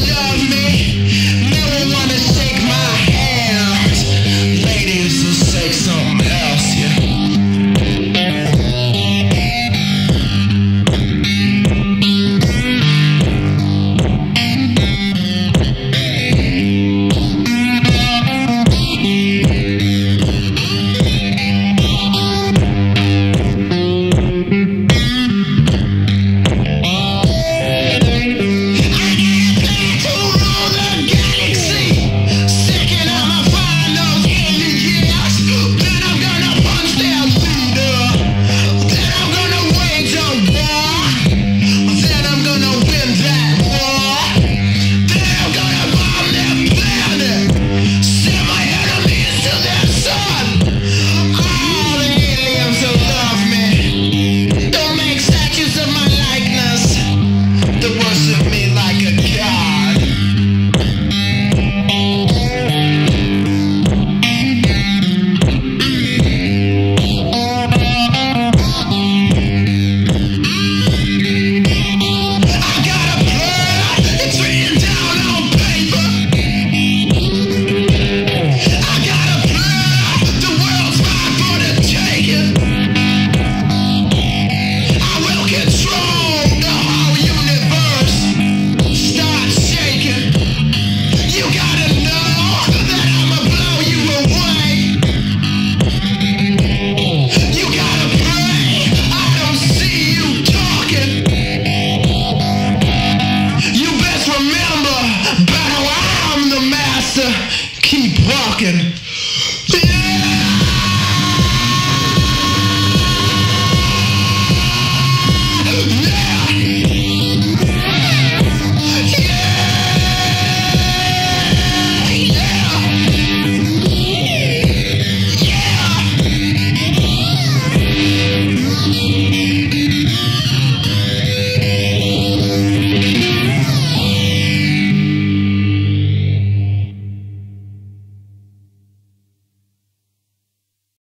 yeah. keep walking.